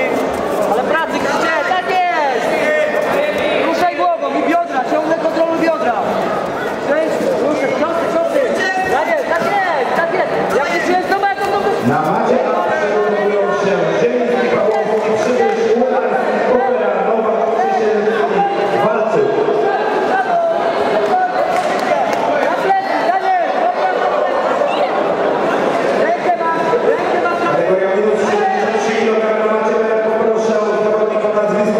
Bye. para as vezes